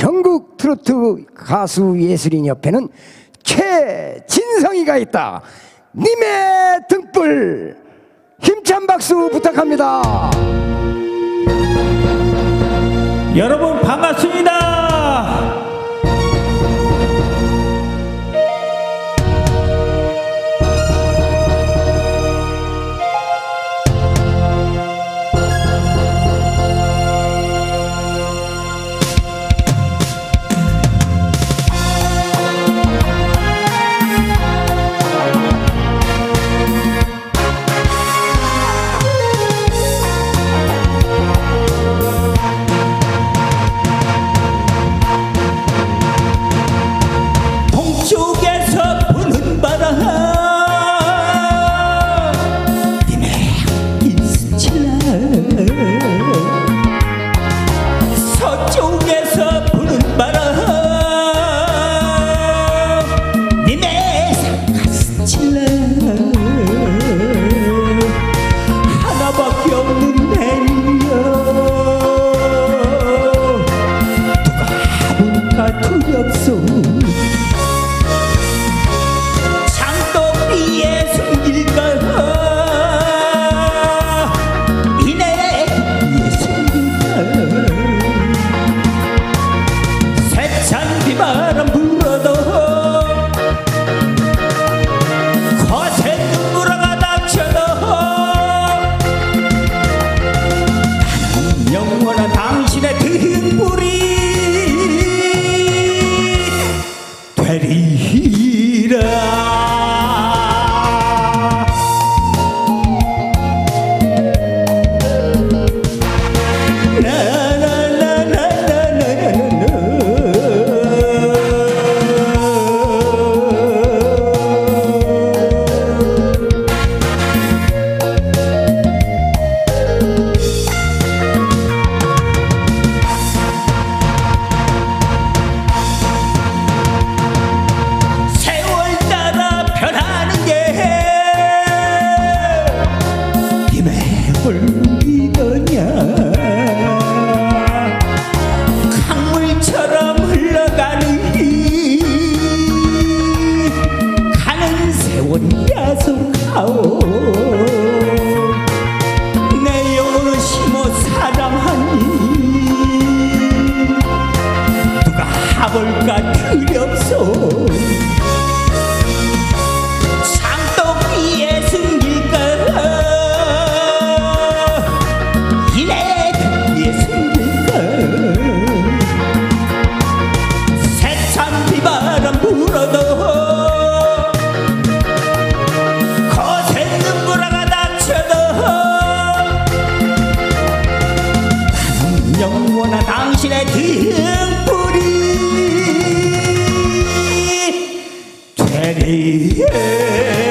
전국 트로트 가수 예술인 옆에는 최진성이가 있다. 님의 등불 힘찬 박수 부탁합니다. 여러분 반갑습니다. yolunu freedom. 我的แก่ 행불이 되리에